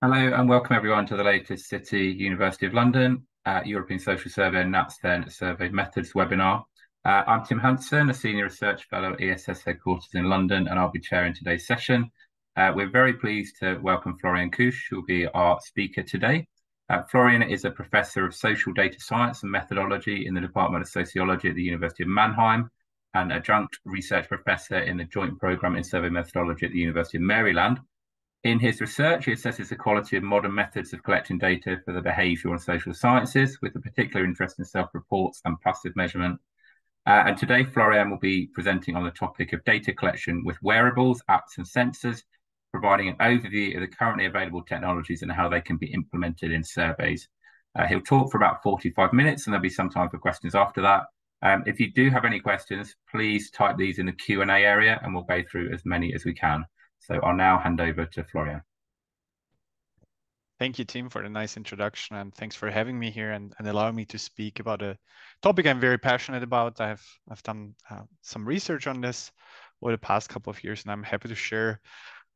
Hello and welcome everyone to the latest City University of London uh, European Social Survey and NatCen Survey Methods webinar. Uh, I'm Tim Hanson, a Senior Research Fellow at ESS headquarters in London, and I'll be chairing today's session. Uh, we're very pleased to welcome Florian Keusch, who will be our speaker today. Uh, Florian is a Professor of Social Data Science and Methodology in the Department of Sociology at the University of Mannheim and Adjunct Research Professor in the Joint Program in Survey Methodology at the University of Maryland. In his research, he assesses the quality of modern methods of collecting data for the behavioural and social sciences, with a particular interest in self-reports and passive measurement. Uh, and today, Florian will be presenting on the topic of data collection with wearables, apps, and sensors, providing an overview of the currently available technologies and how they can be implemented in surveys. Uh, he'll talk for about 45 minutes, and there'll be some time for questions after that. Um, if you do have any questions, please type these in the Q&A area, and we'll go through as many as we can. So I'll now hand over to Florian. Thank you, Tim, for the nice introduction, and thanks for having me here and, and allowing me to speak about a topic I'm very passionate about. I've I've done uh, some research on this over the past couple of years, and I'm happy to share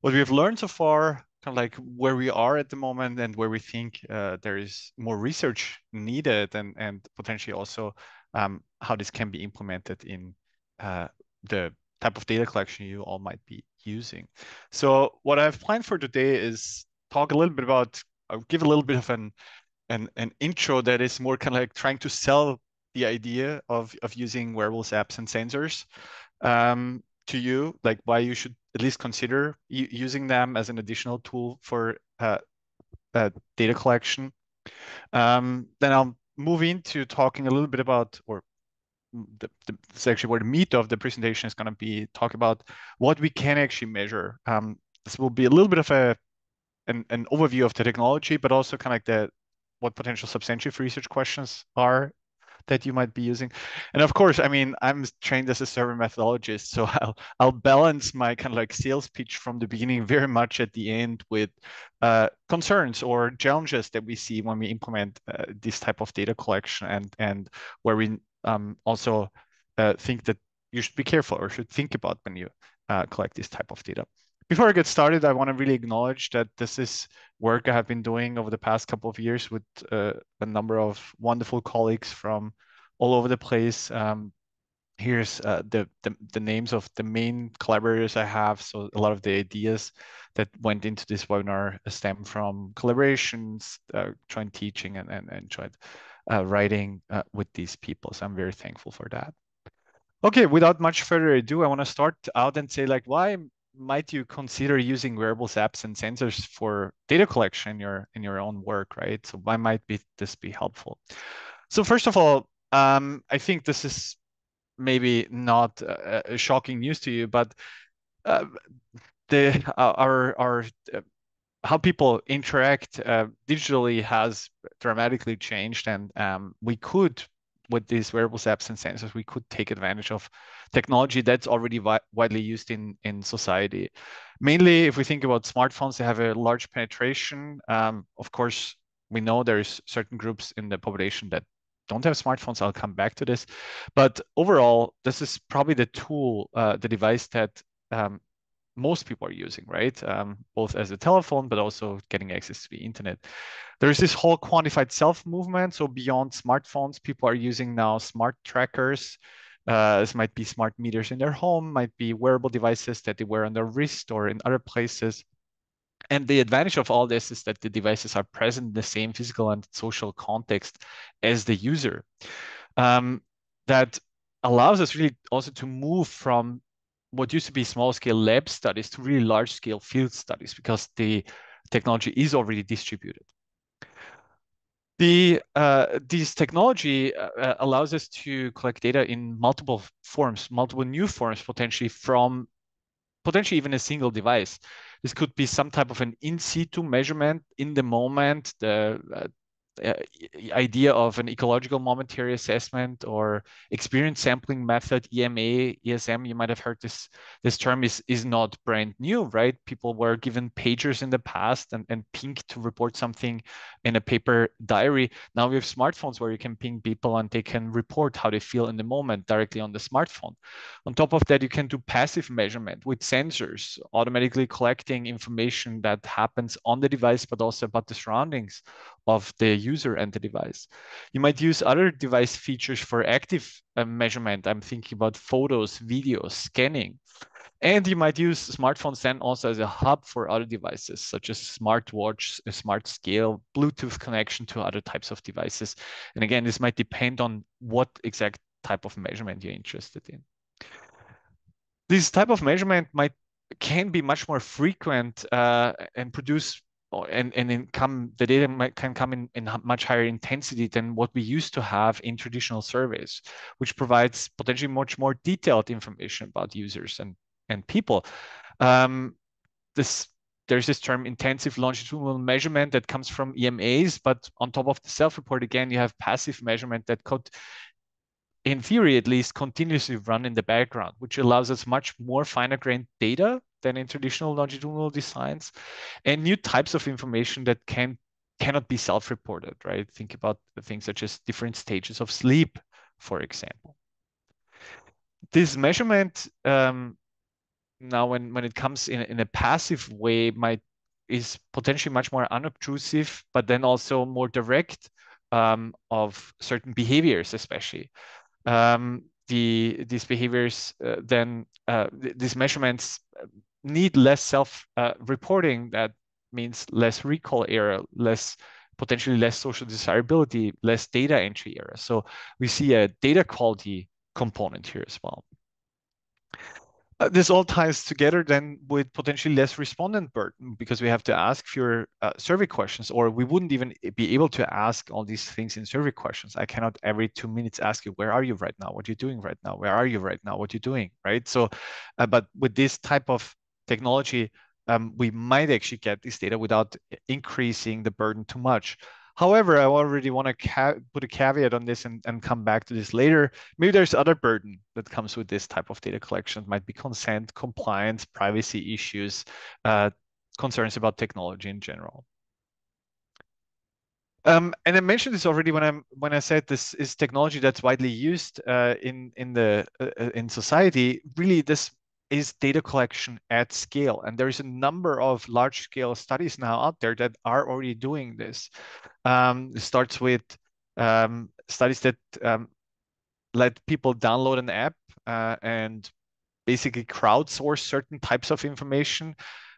what we have learned so far, kind of like where we are at the moment, and where we think uh, there is more research needed, and and potentially also um, how this can be implemented in uh, the type of data collection you all might be using. So what I've planned for today is talk a little bit about, I'll give a little bit of an, an, an intro that is more kind of like trying to sell the idea of, of using wearables, apps, and sensors um, to you, like why you should at least consider using them as an additional tool for uh, uh, data collection. Um, then I'll move into talking a little bit about, or the, the, this actually where the meat of the presentation is going to be talk about what we can actually measure. Um, this will be a little bit of a an, an overview of the technology, but also kind of like the what potential substantive research questions are that you might be using. And of course, I mean, I'm trained as a survey methodologist, so I'll I'll balance my kind of like sales pitch from the beginning very much at the end with uh, concerns or challenges that we see when we implement uh, this type of data collection and and where we um, also uh, think that you should be careful or should think about when you uh, collect this type of data. Before I get started, I want to really acknowledge that this is work I have been doing over the past couple of years with uh, a number of wonderful colleagues from all over the place. Um, here's uh, the, the, the names of the main collaborators I have. So a lot of the ideas that went into this webinar stem from collaborations, uh, joint teaching, and and, and joint uh, writing uh, with these people. So I'm very thankful for that. Okay, without much further ado, I want to start out and say like, why might you consider using wearables, apps, and sensors for data collection in your in your own work, right? So why might be this be helpful? So first of all, um, I think this is maybe not uh, shocking news to you, but uh, the uh, our our uh, how people interact uh, digitally has dramatically changed, and um, we could, with these wearables, apps, and sensors, we could take advantage of technology that's already wi widely used in in society. Mainly, if we think about smartphones, they have a large penetration. Um, of course, we know there's certain groups in the population that don't have smartphones. I'll come back to this, but overall, this is probably the tool, uh, the device that um, most people are using, right? Um, both as a telephone, but also getting access to the internet. There's this whole quantified self movement. So beyond smartphones, people are using now smart trackers. Uh, this might be smart meters in their home, might be wearable devices that they wear on their wrist or in other places. And the advantage of all this is that the devices are present in the same physical and social context as the user. Um, that allows us really also to move from what used to be small scale lab studies to really large scale field studies because the technology is already distributed. The, uh, this technology uh, uh, allows us to collect data in multiple forms, multiple new forms potentially from potentially even a single device. This could be some type of an in situ measurement in the moment. The uh, Uh, idea of an ecological momentary assessment or experience sampling method, EMA, ESM, you might have heard this this term is is not brand new, right? People were given pagers in the past and, and ping to report something in a paper diary. Now we have smartphones where you can ping people and they can report how they feel in the moment directly on the smartphone. On top of that, you can do passive measurement with sensors, automatically collecting information that happens on the device, but also about the surroundings of the user and the device. You might use other device features for active uh, measurement. I'm thinking about photos, videos, scanning. And you might use smartphones then also as a hub for other devices, such as smartwatch, a smart scale, Bluetooth connection to other types of devices. And again, this might depend on what exact type of measurement you're interested in. This type of measurement might can be much more frequent uh, and produce and and in come the data might, can come in, in much higher intensity than what we used to have in traditional surveys, which provides potentially much more detailed information about users and and people. Um, this there's this term intensive longitudinal measurement that comes from EMAs, but on top of the self-report, again, you have passive measurement that could in theory at least, continuously run in the background, which allows us much more finer grained data than in traditional longitudinal designs and new types of information that can cannot be self-reported, right? Think about things such as different stages of sleep, for example. This measurement um, now when, when it comes in, in a passive way might is potentially much more unobtrusive, but then also more direct um, of certain behaviors, especially um, the these behaviors uh, then uh, th these measurements need less self-reporting. Uh, that means less recall error, less potentially less social desirability, less data entry error. So we see a data quality component here as well. Uh, this all ties together then with potentially less respondent burden because we have to ask fewer uh, survey questions, or we wouldn't even be able to ask all these things in survey questions. I cannot every two minutes ask you, where are you right now? What are you doing right now? Where are you right now? What are you doing? Right. So, uh, but with this type of technology, um, we might actually get this data without increasing the burden too much. However, I already want to put a caveat on this and, and come back to this later. Maybe there's other burden that comes with this type of data collection. It might be consent, compliance, privacy issues, uh, concerns about technology in general. Um, and I mentioned this already when I'm when I said this is technology that's widely used uh, in in the uh, uh in society. Really, this is data collection at scale, and there is a number of large scale studies now out there that are already doing this. Um, it starts with um, studies that um, let people download an app uh, and basically crowdsource certain types of information.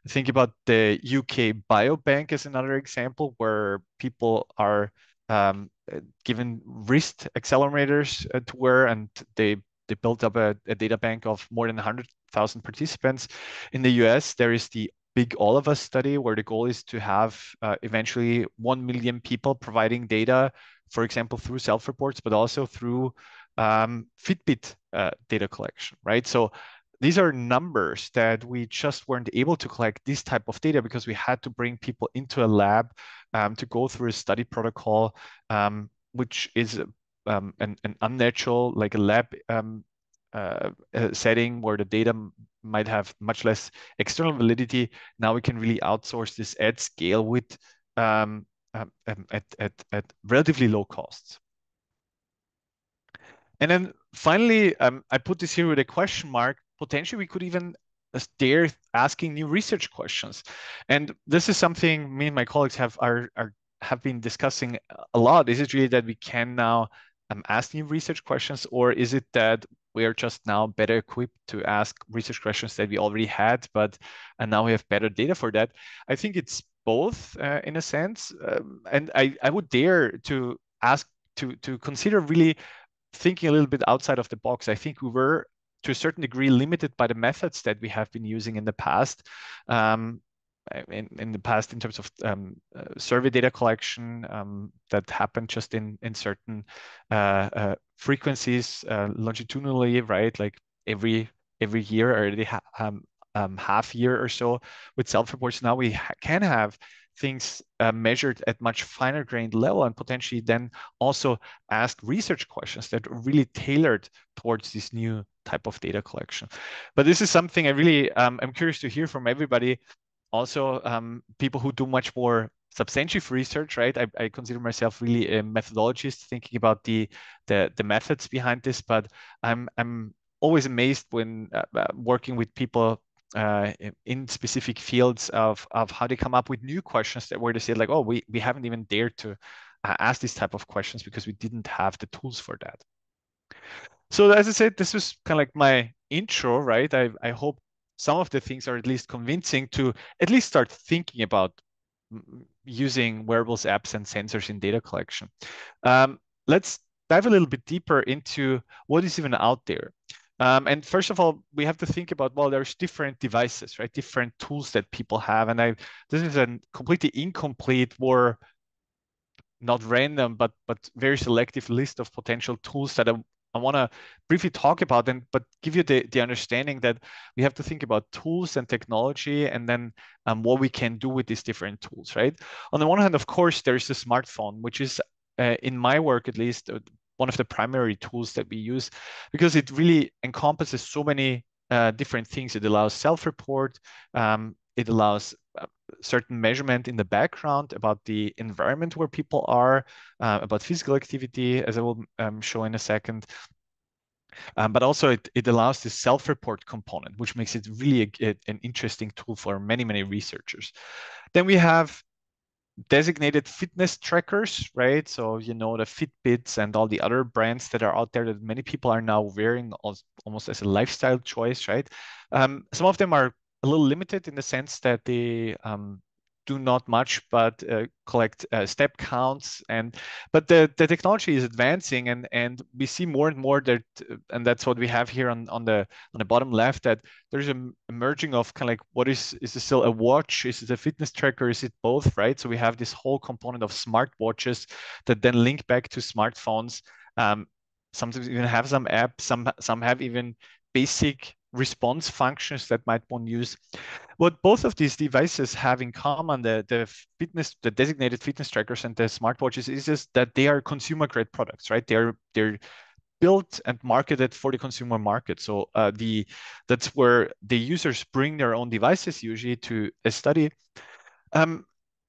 Think about the UK Biobank as another example where people are um, given wrist accelerometers uh, to wear and they they built up a, a data bank of more than 100,000 participants. In the US, there is the big all of us study where the goal is to have uh, eventually 1 million people providing data for example through self-reports but also through um, fitbit uh, data collection right so these are numbers that we just weren't able to collect this type of data because we had to bring people into a lab um, to go through a study protocol um, which is um, an, an, unnatural like a lab um, uh, setting where the data might have much less external validity. Now we can really outsource this at scale with um, um, um, at, at, at relatively low costs. And then finally, um, I put this here with a question mark. Potentially, we could even dare asking new research questions. And this is something me and my colleagues have are, are have been discussing a lot. Is it really that we can now um, ask new research questions, or is it that we are just now better equipped to ask research questions that we already had, but and now we have better data for that. I think it's both uh, in a sense, um, and I, I would dare to ask to to consider really thinking a little bit outside of the box. I think we were to a certain degree limited by the methods that we have been using in the past. Um, in, in the past in terms of um, uh, survey data collection um, that happened just in in certain uh, uh, frequencies uh, longitudinally, right? Like every every year or ha um, um, half year or so with self reports. Now we ha can have things uh, measured at much finer grained level and potentially then also ask research questions that are really tailored towards this new type of data collection. But this is something I really um, I'm curious to hear from everybody. Also, um, people who do much more substantive research, right? I, I, consider myself really a methodologist, thinking about the the, the methods behind this. But I'm I'm always amazed when uh, uh working with people uh, in specific fields of, of how they come up with new questions that where they say like, oh, we, we haven't even dared to uh, ask these type of questions because we didn't have the tools for that. So as I said, this was kind of like my intro, right? I, I hope some of the things are at least convincing to at least start thinking about using wearables, apps, and sensors in data collection. Um, let's dive a little bit deeper into what is even out there. Um, and first of all, we have to think about well, there's different devices, right? Different tools that people have, and I this is a completely incomplete or not random, but but very selective list of potential tools that I, I want to briefly talk about, them, but give you the the understanding that we have to think about tools and technology, and then um, what we can do with these different tools, right? On the one hand, of course, there's the smartphone, which is uh, in my work at least uh, one of the primary tools that we use because it really encompasses so many uh, different things. It allows self-report. Um, it allows certain measurement in the background about the environment where people are, uh, about physical activity, as I will um, show in a second. Um, but also it, it allows this self-report component, which makes it really a, a, an interesting tool for many, many researchers. Then we have designated fitness trackers, right? So you know the Fitbits and all the other brands that are out there that many people are now wearing almost as a lifestyle choice, right? Um, some of them are a little limited in the sense that they um, do not much but uh, collect uh, step counts and but the, the technology is advancing and and we see more and more that and that's what we have here on, on the on the bottom left that there's a merging of kind of like what is is this still a watch? Is it a fitness tracker? Is it both right? So we have this whole component of smart watches that then link back to smartphones. Um, sometimes even have some apps some some have even basic response functions that might one use. What both of these devices have in common, the, the fitness, the designated fitness trackers and the smartwatches, is just that they are consumer grade products, right? They're they're built and marketed for the consumer market. So uh, the that's where the users bring their own devices usually to a study. Um,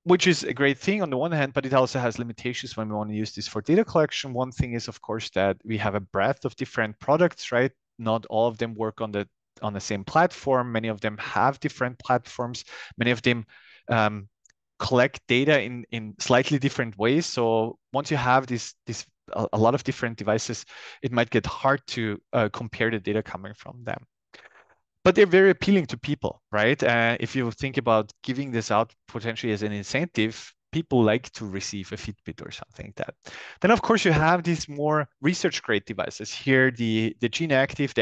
which is a great thing on the one hand, but it also has limitations when we want to use this for data collection. One thing is, of course, that we have a breadth of different products, right? Not all of them work on the on the same platform. Many of them have different platforms. Many of them um, collect data in in slightly different ways. So once you have this this a, a lot of different devices, it might get hard to uh, compare the data coming from them. But they're very appealing to people, right? Uh, if you think about giving this out potentially as an incentive, people like to receive a Fitbit or something like that. Then, of course, you have these more research grade devices. Here, the, the GENEActiv, the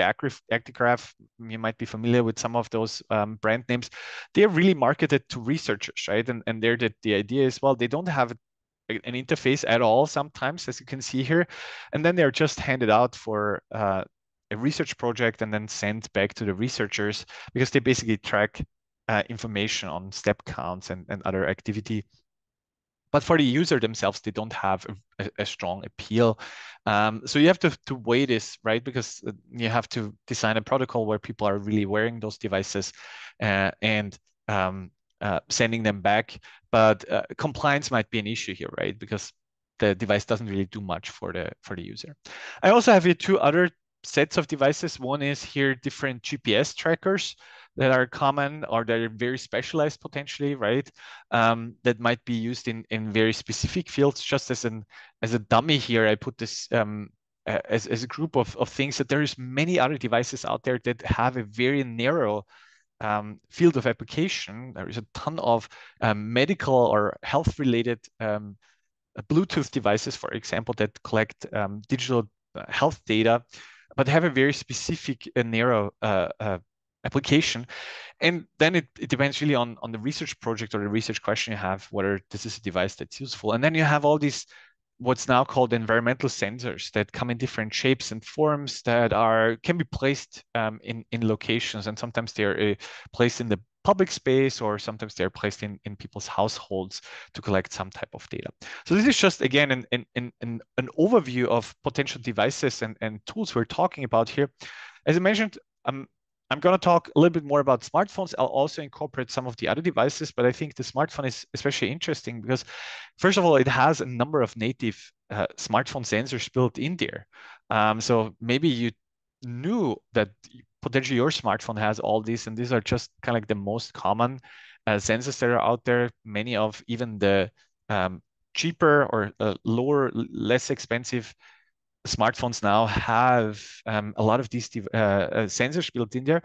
Actigraph, you might be familiar with some of those um, brand names. They're really marketed to researchers, right? And, and they're the, the idea is, well, they don't have an interface at all sometimes, as you can see here. And then they're just handed out for uh, a research project and then sent back to the researchers because they basically track uh, information on step counts and, and other activity but for the user themselves, they don't have a, a strong appeal. Um, so you have to, to weigh this, right? Because uh, you have to design a protocol where people are really wearing those devices uh, and um, uh, sending them back. But uh, compliance might be an issue here, right? Because the device doesn't really do much for the for the user. I also have here two other sets of devices. One is here different GPS trackers that are common or that are very specialized potentially, right? Um, that might be used in in very specific fields. Just as an as a dummy here, I put this um, as, as a group of, of things that there is many other devices out there that have a very narrow um, field of application. There is a ton of um, medical or health related um, Bluetooth devices, for example, that collect um, digital uh, health data, but have a very specific narrow uh, uh, application. And then it, it depends really on, on the research project or the research question you have, whether this is a device that's useful. And then you have all these what's now called environmental sensors that come in different shapes and forms that are can be placed um, in in locations and sometimes they're uh, placed in the public space or sometimes they're placed in, in people's households to collect some type of data. So this is just, again, an, an, an, an overview of potential devices and, and tools we're talking about here. As I mentioned, um, I'm going to talk a little bit more about smartphones. I'll also incorporate some of the other devices, but I think the smartphone is especially interesting because, first of all, it has a number of native uh, smartphone sensors built in there. Um, so maybe you knew that potentially your smartphone has all these, and these are just kind of like the most common uh, sensors that are out there. Many of even the um, cheaper or uh, lower, less expensive smartphones now have um, a lot of these uh, uh, sensors built in there.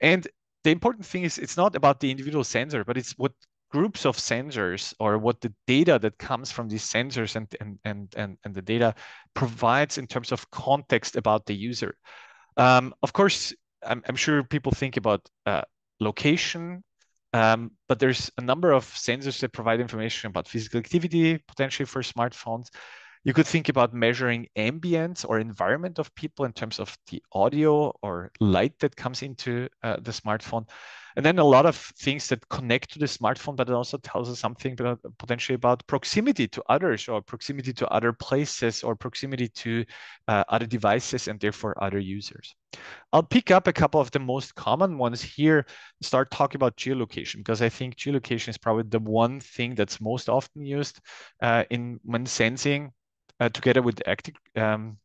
And the important thing is it's not about the individual sensor, but it's what groups of sensors or what the data that comes from these sensors and, and, and, and, and the data provides in terms of context about the user. Um, of course, I'm, I'm, sure people think about uh, location, um, but there's a number of sensors that provide information about physical activity, potentially for smartphones. You could think about measuring ambience or environment of people in terms of the audio or light that comes into uh, the smartphone. And then a lot of things that connect to the smartphone, but it also tells us something about, potentially about proximity to others or proximity to other places or proximity to uh, other devices and therefore other users. I'll pick up a couple of the most common ones here, start talking about geolocation, because I think geolocation is probably the one thing that's most often used uh, in when sensing together with active, um,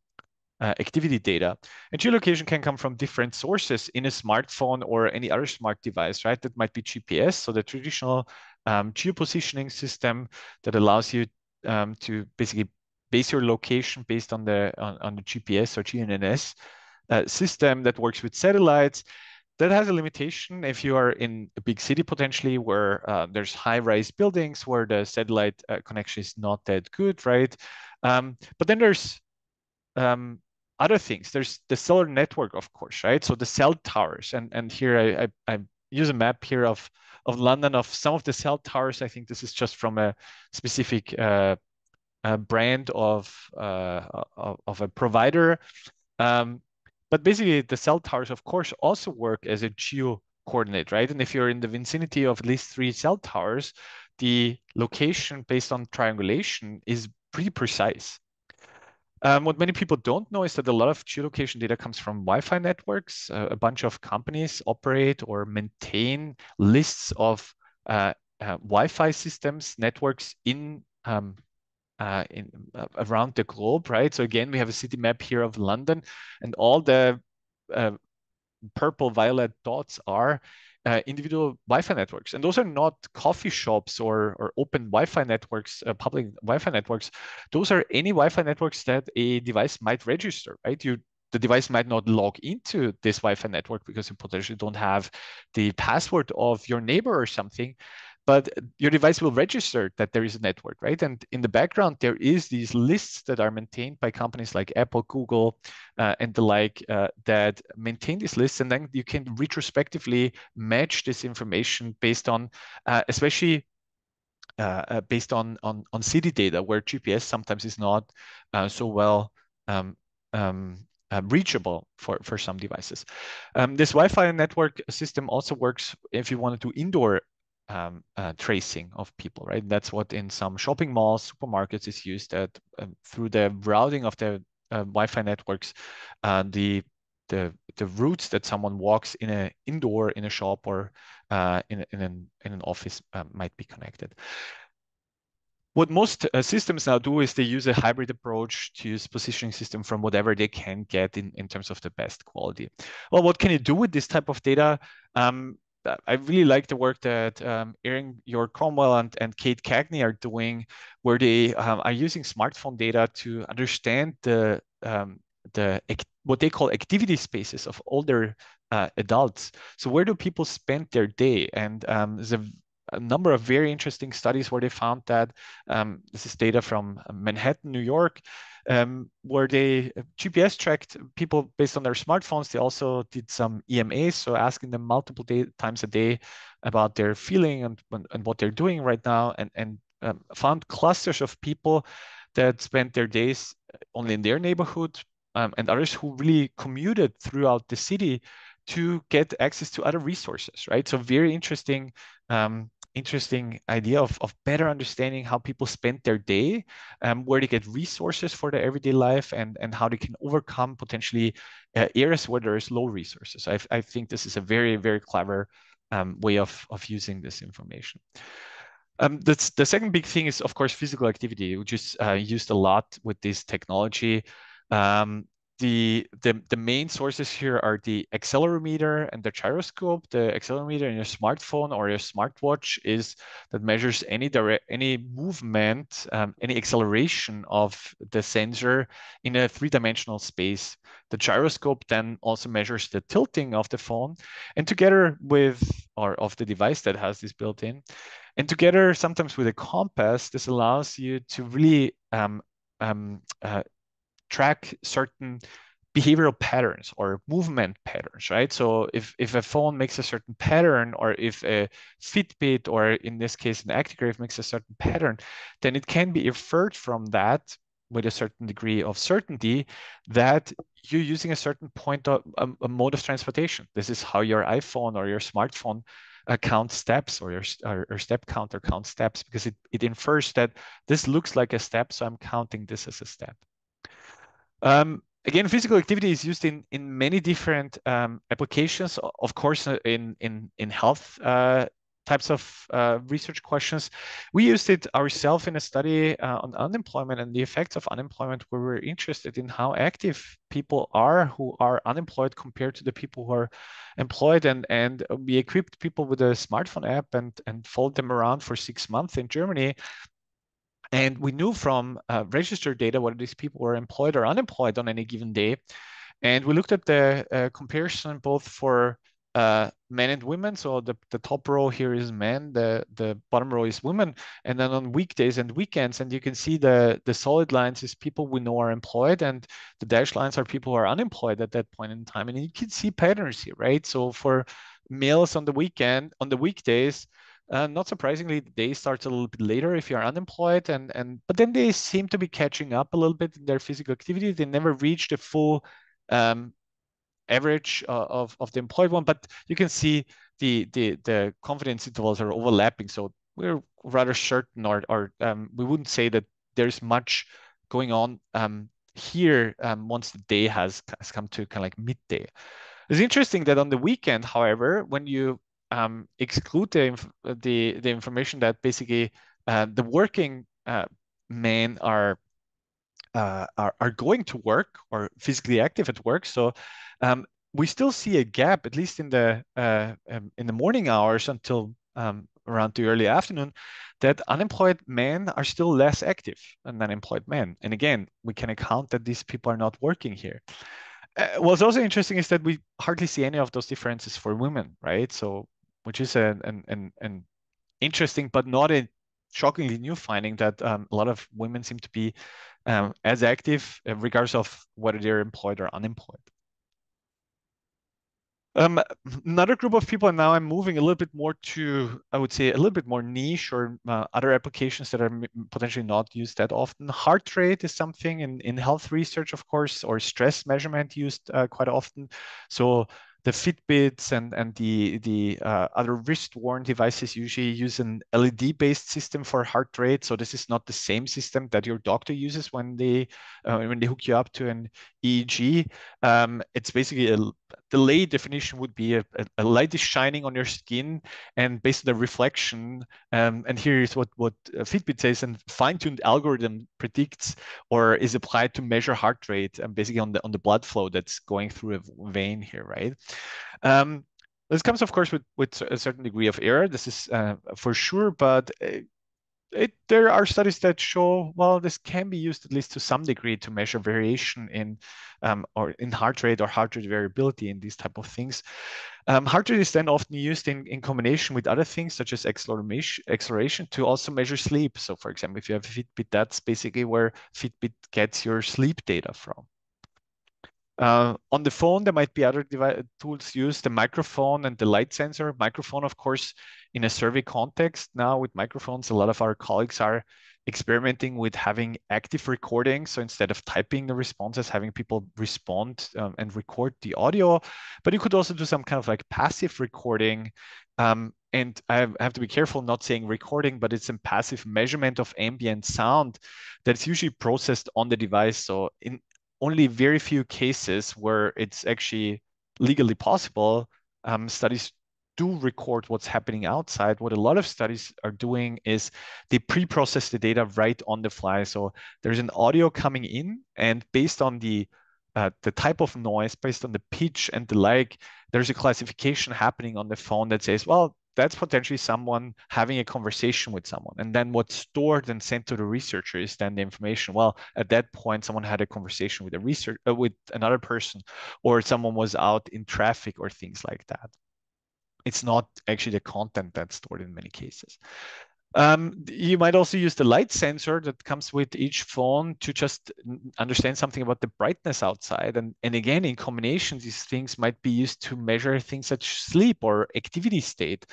uh, activity data. And geolocation can come from different sources in a smartphone or any other smart device, right? That might be GPS, so the traditional um, geopositioning system that allows you um, to basically base your location based on the on, on the GPS or GNSS uh, system that works with satellites. That has a limitation if you are in a big city potentially where uh, there's high-rise buildings where the satellite uh, connection is not that good, right? Um, but then there's um, other things. There's the cellular network, of course, right? So the cell towers, and and here I, I, I use a map here of of London of some of the cell towers. I think this is just from a specific uh, brand of, uh, of, of a provider. Um, but basically, the cell towers, of course, also work as a geo coordinate, right? And if you're in the vicinity of at least three cell towers, the location based on triangulation is pretty precise. Um, what many people don't know is that a lot of geolocation data comes from Wi-Fi networks. Uh, a bunch of companies operate or maintain lists of uh, uh, Wi-Fi systems, networks in um, uh, in uh, around the globe, right? So again, we have a city map here of London, and all the uh, purple violet dots are uh, individual Wi-Fi networks, and those are not coffee shops or or open Wi-Fi networks, uh, public Wi-Fi networks. Those are any Wi-Fi networks that a device might register, right? You the device might not log into this Wi-Fi network because you potentially don't have the password of your neighbor or something, but your device will register that there is a network, right? And in the background, there is these lists that are maintained by companies like Apple, Google, uh, and the like uh, that maintain these lists. And then you can retrospectively match this information based on, uh, especially uh, uh, based on, on, on city data where GPS sometimes is not uh, so well um, um, reachable for, for some devices. Um, this Wi-Fi network system also works if you want to do indoor um, uh, tracing of people, right? That's what in some shopping malls, supermarkets is used that um, through the routing of the uh, Wi-Fi networks, uh, the the the routes that someone walks in a indoor in a shop or uh, in in an in an office uh, might be connected. What most uh, systems now do is they use a hybrid approach to use positioning system from whatever they can get in, in terms of the best quality. Well, what can you do with this type of data? Um, I really like the work that um, Erin York Cornwell and, and Kate Cagney are doing, where they um, are using smartphone data to understand the um, the what they call activity spaces of older uh, adults. So where do people spend their day? And um, there's a, a, number of very interesting studies where they found that um, this is data from Manhattan, New York, um, where they uh, GPS tracked people based on their smartphones. They also did some EMAs, so asking them multiple day, times a day about their feeling and, and what they're doing right now, and, and um, found clusters of people that spent their days only in their neighborhood um, and others who really commuted throughout the city to get access to other resources, right? So very interesting um, interesting idea of, of better understanding how people spend their day, um, where they get resources for their everyday life, and, and how they can overcome potentially uh, areas where there is low resources. I, I think this is a very, very clever um, way of, of using this information. Um, the, the second big thing is, of course, physical activity, which is uh, used a lot with this technology. Um, the, the, the main sources here are the accelerometer and the gyroscope. The accelerometer in your smartphone or your smartwatch is that measures any direct any movement, um, any acceleration of the sensor in a three-dimensional space. The gyroscope then also measures the tilting of the phone, and together with or of the device that has this built in, and together sometimes with a compass, this allows you to really um, um, uh, track certain behavioral patterns or movement patterns, right? So if, if a phone makes a certain pattern or if a Fitbit or in this case an Actigraph makes a certain pattern, then it can be inferred from that with a certain degree of certainty that you're using a certain point of a, a mode of transportation. This is how your iPhone or your smartphone uh, count steps or your or, or, step counter count steps because it, it infers that this looks like a step, so I'm counting this as a step. Um, again, physical activity is used in in many different um, applications. Of course, uh, in in in health uh, types of uh, research questions. We used it ourselves in a study uh, on unemployment and the effects of unemployment, where we're interested in how active people are who are unemployed compared to the people who are employed. And, and we equipped people with a smartphone app and, and followed them around for six months in Germany and we knew from uh, registered data whether these people were employed or unemployed on any given day. And we looked at the uh, comparison both for uh, men and women. So the, the top row here is men, the, the bottom row is women. And then on weekdays and weekends, and you can see the, the solid lines is people we know are employed, and the dashed lines are people who are unemployed at that point in time. And you can see patterns here, right? So for males on the weekend, on the weekdays, uh, not surprisingly, the day starts a little bit later if you're unemployed, and and but then they seem to be catching up a little bit in their physical activity. They never reach the full um, average uh, of of the employed one, but you can see the the the confidence intervals are overlapping. So we're rather certain, or or um, we wouldn't say that there's much going on um, here um, once the day has has come to kind of like midday. It's interesting that on the weekend, however, when you um, exclude the, inf the, the information that basically uh, the working uh, men are, uh, are, are going to work or physically active at work. So um, we still see a gap, at least in the uh, um, in the morning hours until um, around the early afternoon, that unemployed men are still less active than unemployed men. And again, we can account that these people are not working here. Uh, what's also interesting is that we hardly see any of those differences for women, right? So which is an, an, an, interesting but not a shockingly new finding that um, a lot of women seem to be um, as active uh, regardless of whether they're employed or unemployed. Um, another group of people, and now I'm moving a little bit more to, I would say, a little bit more niche or uh, other applications that are potentially not used that often. Heart rate is something in, in health research, of course, or stress measurement used uh, quite often. So the Fitbits and and the the uh, other wrist-worn devices usually use an LED-based system for heart rate. So this is not the same system that your doctor uses when they uh, when they hook you up to an EEG. Um, it's basically a the lay definition would be a, a, light is shining on your skin and based on the reflection um, and here is what what uh, fitbit says and fine-tuned algorithm predicts or is applied to measure heart rate and basically on the on the blood flow that's going through a vein here right? Um, this comes of course with with a certain degree of error this is uh, for sure but uh, it, there are studies that show well this can be used at least to some degree to measure variation in um, or in heart rate or heart rate variability in these type of things. Um, heart rate is then often used in, in combination with other things such as acceleration, acceleration to also measure sleep. So for example if you have fitbit that's basically where fitbit gets your sleep data from. Uh, on the phone, there might be other tools used, the microphone and the light sensor. Microphone, of course, in a survey context now with microphones. A lot of our colleagues are experimenting with having active recording. So instead of typing the responses, having people respond um, and record the audio. But you could also do some kind of like passive recording. Um, and I have to be careful not saying recording, but it's a passive measurement of ambient sound that's usually processed on the device. So in only very few cases where it's actually legally possible, um, studies do record what's happening outside, what a lot of studies are doing is they pre-process the data right on the fly. So there's an audio coming in, and based on the uh, the type of noise, based on the pitch and the like, there's a classification happening on the phone that says, well, that's potentially someone having a conversation with someone. And then what's stored and sent to the researcher is then the information. Well, at that point, someone had a conversation with a research uh, with another person, or someone was out in traffic or things like that it's not actually the content that's stored in many cases. Um, you might also use the light sensor that comes with each phone to just understand something about the brightness outside. And, and again, in combination, these things might be used to measure things such sleep or activity state.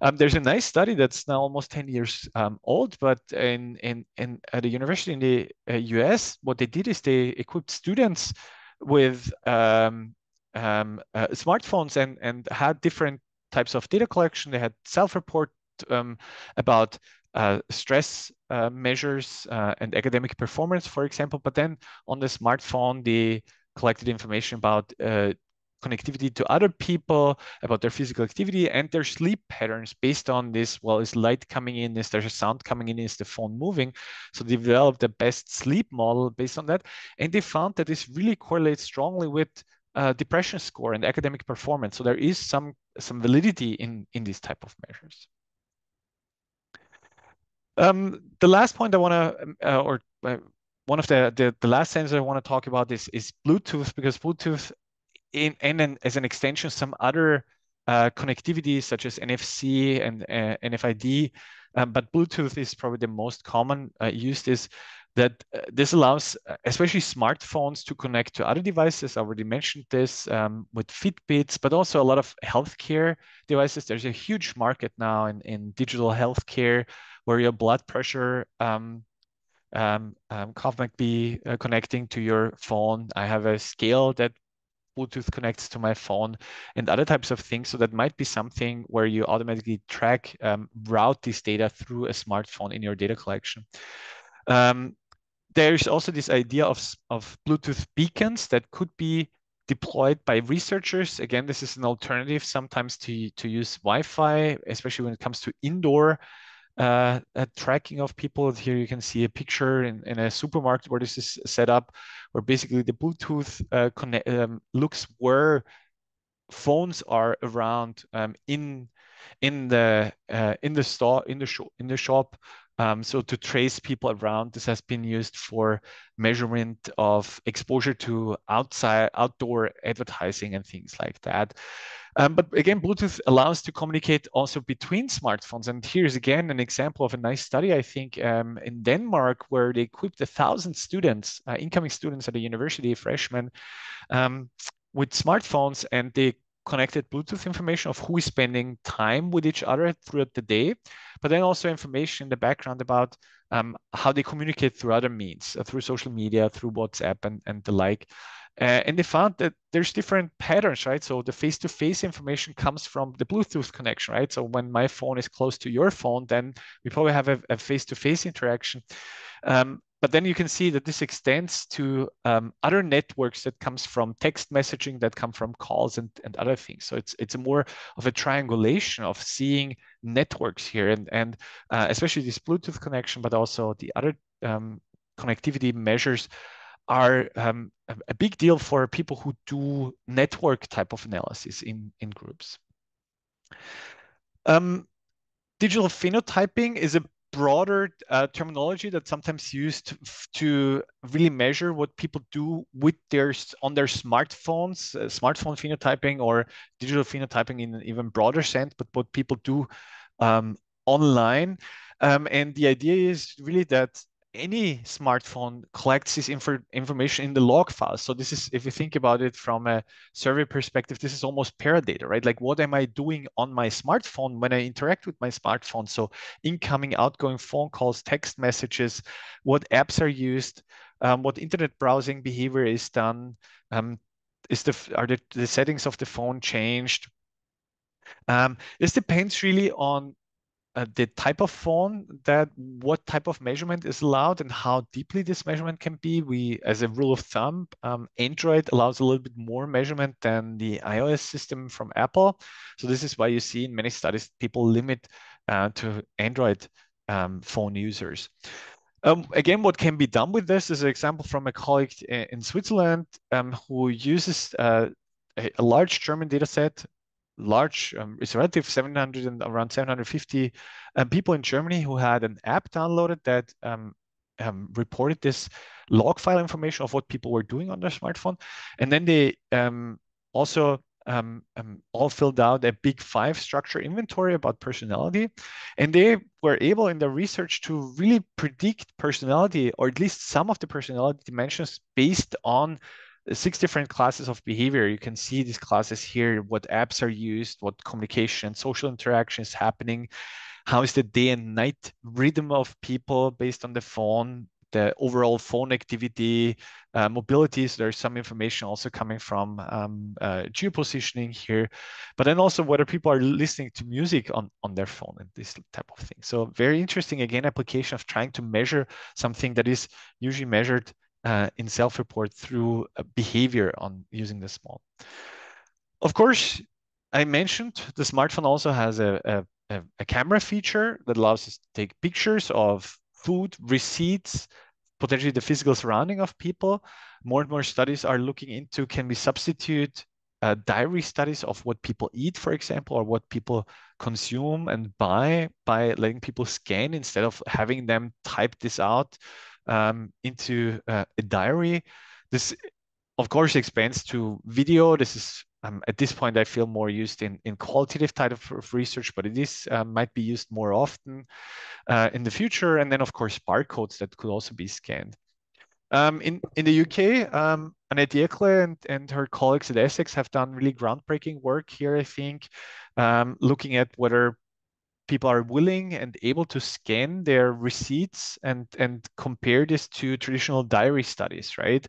Um, there's a nice study that's now almost 10 years um, old, but in, in, in, at a university in the uh, US, what they did is they equipped students with um, um, uh, smartphones and, and had different types of data collection. They had self-report um, about uh, stress uh, measures uh, and academic performance, for example. But then on the smartphone, they collected information about uh, connectivity to other people, about their physical activity and their sleep patterns based on this. Well, is light coming in? Is there a sound coming in? Is the phone moving? So they developed the best sleep model based on that. And they found that this really correlates strongly with uh, depression score and academic performance. So there is some some validity in in these type of measures. Um, the last point I want to, um, uh, or uh, one of the, the, the last sensors I want to talk about is is Bluetooth because Bluetooth, in and an, as an extension, some other uh, connectivity such as NFC and uh, NFID, um, but Bluetooth is probably the most common uh, used. Is that uh, this allows uh, especially smartphones to connect to other devices. I already mentioned this um, with Fitbits, but also a lot of healthcare devices. There's a huge market now in, in digital healthcare where your blood pressure um, um, um, might be uh, connecting to your phone. I have a scale that Bluetooth connects to my phone and other types of things. So that might be something where you automatically track, um, route this data through a smartphone in your data collection. Um, there's also this idea of, of Bluetooth beacons that could be deployed by researchers. Again, this is an alternative sometimes to, to use Wi-Fi, especially when it comes to indoor uh, tracking of people. Here you can see a picture in, in a supermarket where this is set up, where basically the Bluetooth uh, connect, um, looks where phones are around um, in in the uh, in the store in the shop in the shop um, so to trace people around, this has been used for measurement of exposure to outside outdoor advertising and things like that. Um, but again, Bluetooth allows to communicate also between smartphones. And here's again an example of a nice study, I think, um, in Denmark, where they equipped a thousand students, uh, incoming students at a university, freshmen, um, with smartphones, and they connected Bluetooth information of who is spending time with each other throughout the day, but then also information in the background about um, how they communicate through other means, uh, through social media, through WhatsApp and, and the like. Uh, and they found that there's different patterns, right? So the face-to-face information comes from the Bluetooth connection, right? So when my phone is close to your phone, then we probably have a, a face-to-face interaction. Um, but then you can see that this extends to um, other networks that comes from text messaging, that come from calls and, and other things. So it's it's more of a triangulation of seeing networks here, and and uh, especially this Bluetooth connection, but also the other um, connectivity measures are um, a big deal for people who do network type of analysis in in groups. Um, digital phenotyping is a broader uh, terminology that's sometimes used to really measure what people do with their on their smartphones, uh, smartphone phenotyping or digital phenotyping in an even broader sense, but what people do um, online. Um, and the idea is really that any smartphone collects this inf information in the log files. So this is, if you think about it from a survey perspective, this is almost paradata, right? Like what am I doing on my smartphone when I interact with my smartphone? So incoming, outgoing phone calls, text messages, what apps are used, um, what internet browsing behavior is done, um, is the are the, the settings of the phone changed? Um, this depends really on uh, the type of phone that what type of measurement is allowed and how deeply this measurement can be. We, as a rule of thumb, um, Android allows a little bit more measurement than the iOS system from Apple. So this is why you see in many studies people limit uh, to Android um, phone users. Um, again, what can be done with this is an example from a colleague in Switzerland um, who uses uh, a, a, large German data set large, um, it's relative 700 and around 750 um, people in Germany who had an app downloaded that um, um, reported this log file information of what people were doing on their smartphone. And then they um, also um, all filled out a big five structure inventory about personality. And they were able in their research to really predict personality, or at least some of the personality dimensions based on six different classes of behavior. You can see these classes here, what apps are used, what communication, and social interaction is happening, how is the day and night rhythm of people based on the phone, the overall phone activity, uh, mobility. So there's some information also coming from um, uh, geopositioning here, but then also whether people are listening to music on, on their phone and this type of thing. So very interesting, again, application of trying to measure something that is usually measured uh, in self-report through behavior on using this small. Of course, I mentioned the smartphone also has a, a, a camera feature that allows us to take pictures of food, receipts, potentially the physical surrounding of people. More and more studies are looking into can we substitute uh, diary studies of what people eat, for example, or what people consume and buy by letting people scan instead of having them type this out um, into uh, a diary. This, of course, expands to video. This is um, at this point I feel more used in in qualitative type of, of research, but it is uh, might be used more often uh, in the future. And then, of course, barcodes that could also be scanned. Um, in in the UK, um, Annette and, and her colleagues at Essex have done really groundbreaking work here. I think, um, looking at whether people are willing and able to scan their receipts and and compare this to traditional diary studies right?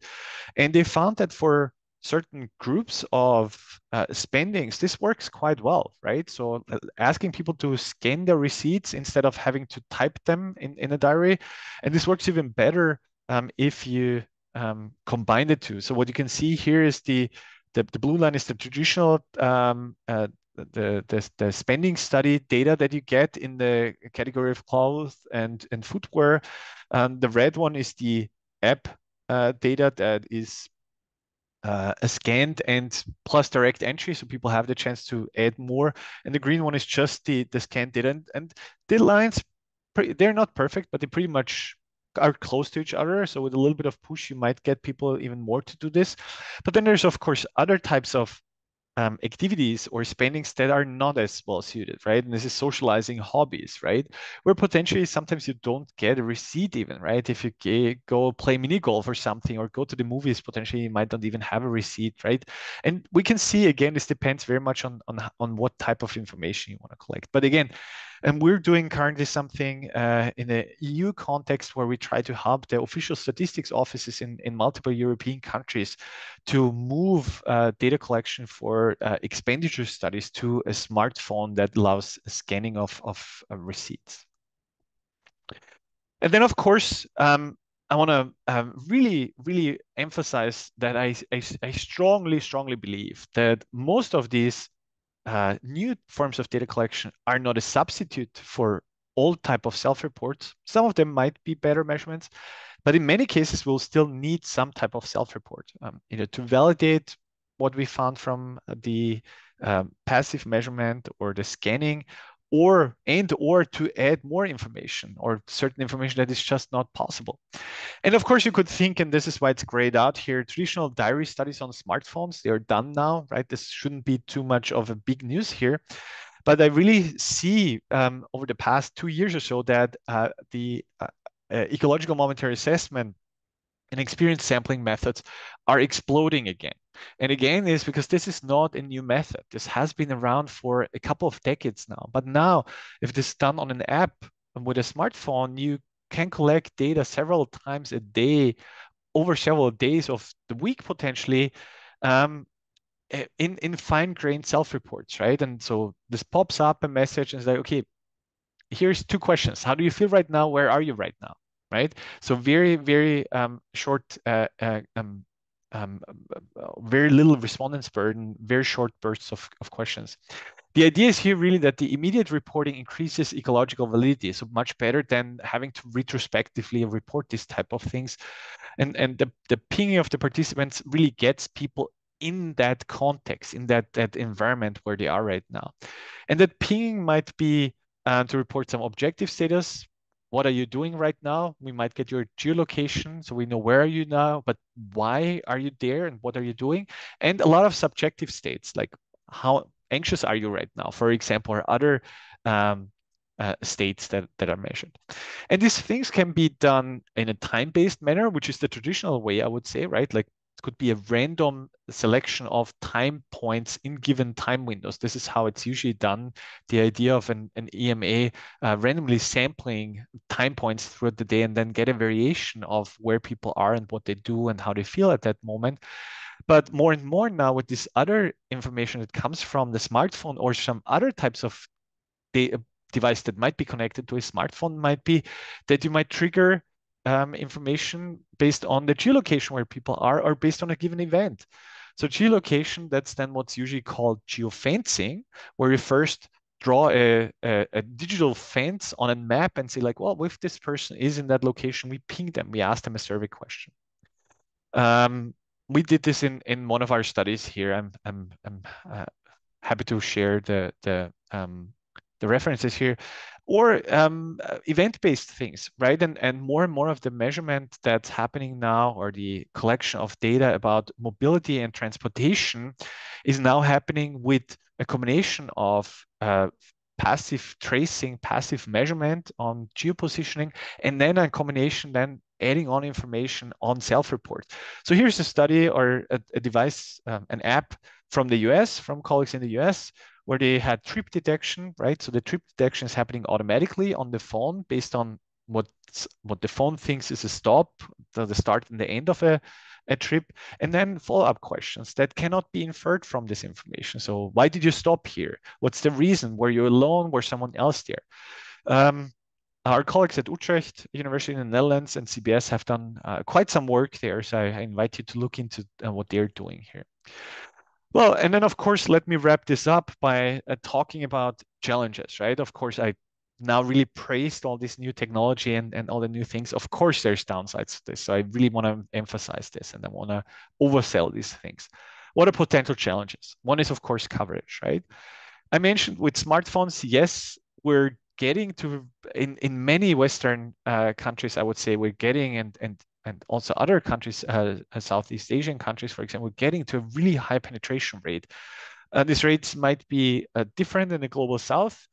And they found that for certain groups of uh, spendings this works quite well right? So uh, asking people to scan their receipts instead of having to type them in, in a diary and this works even better um, if you um, combine the two. So what you can see here is the the, the blue line is the traditional um, uh, the, the, the spending study data that you get in the category of clothes and, and footwear. Um, the red one is the app uh, data that is uh, scanned and plus direct entry, so people have the chance to add more. And the green one is just the, the scanned data. And, and the lines, they're not perfect, but they pretty much are close to each other. So with a little bit of push, you might get people even more to do this. But then there's, of course, other types of um, activities or spendings that are not as well suited, right? And this is socializing hobbies, right? Where potentially sometimes you don't get a receipt even, right? If you go play mini golf or something or go to the movies, potentially you might not even have a receipt, right? And we can see again, this depends very much on on, on what type of information you want to collect. But again, and we're doing currently something uh, in the EU context where we try to help the official statistics offices in, in multiple European countries to move uh, data collection for uh, expenditure studies to a smartphone that allows scanning of, of uh, receipts. And then, of course, um, I want to um, really, really emphasize that I, I, I, strongly, strongly believe that most of these uh, new forms of data collection are not a substitute for old type of self-reports. Some of them might be better measurements, but in many cases, we'll still need some type of self-report, um, you know, to validate what we found from the um, passive measurement or the scanning, or and or to add more information or certain information that is just not possible. And of course, you could think, and this is why it's grayed out here, traditional diary studies on smartphones, they are done now, right? This shouldn't be too much of a big news here. But I really see um, over the past two years or so that uh, the uh, uh, ecological momentary assessment and experience sampling methods are exploding again. And again, is because this is not a new method. This has been around for a couple of decades now. But now, if this is done on an app and with a smartphone, you can collect data several times a day over several days of the week potentially um, in, in fine-grained self-reports, right? And so this pops up a message and it's like, okay, here's two questions. How do you feel right now? Where are you right now? Right? So very, very um, short, uh, uh, um, um, very little respondents burden, very short bursts of, of questions. The idea is here really that the immediate reporting increases ecological validity, so much better than having to retrospectively report these type of things. And, and the, the pinging of the participants really gets people in that context, in that, that environment where they are right now. And that pinging might be uh, to report some objective status. What are you doing right now? We might get your geolocation, so we know where are you now, but why are you there and what are you doing? And a lot of subjective states, like how anxious are you right now, for example, or other um, uh, states that, that are measured. And these things can be done in a time-based manner, which is the traditional way, I would say, right? Like it could be a random selection of time points in given time windows. This is how it's usually done. The idea of an, an EMA uh, randomly sampling time points throughout the day and then get a variation of where people are and what they do and how they feel at that moment. But more and more now with this other information that comes from the smartphone or some other types of device that might be connected to a smartphone might be that you might trigger um, information based on the geolocation where people are or based on a given event. So geolocation, that's then what's usually called geofencing, where you first draw a, a, a, digital fence on a map and say like, well, if this person is in that location, we ping them, we ask them a survey question. Um, we did this in, in one of our studies here. I'm, I'm, I'm uh, happy to share the, the, um, the references here or um, event-based things, right? And, and more and more of the measurement that's happening now or the collection of data about mobility and transportation is now happening with a combination of uh, passive tracing, passive measurement on geopositioning, and then a combination then adding on information on self-report. So here's a study or a, a device, um, an app from the US, from colleagues in the US, where they had trip detection, right? So the trip detection is happening automatically on the phone based on what what the phone thinks is a stop, the start and the end of a, a trip, and then follow-up questions that cannot be inferred from this information. So why did you stop here? What's the reason? Were you alone? Were someone else there? Um, our colleagues at Utrecht University in the Netherlands and CBS have done uh, quite some work there. So I, I invite you to look into uh, what they're doing here. Well, and then of course, let me wrap this up by uh, talking about challenges, right? Of course, I now really praised all this new technology and, and all the new things. Of course, there's downsides to this. So I really want to emphasize this and I want to oversell these things. What are potential challenges? One is, of course, coverage, right? I mentioned with smartphones, yes, we're getting to in in many Western uh, countries, I would say we're getting and and and also other countries, uh, uh, Southeast Asian countries, for example, getting to a really high penetration rate. Uh, these rates might be uh, different in the global south,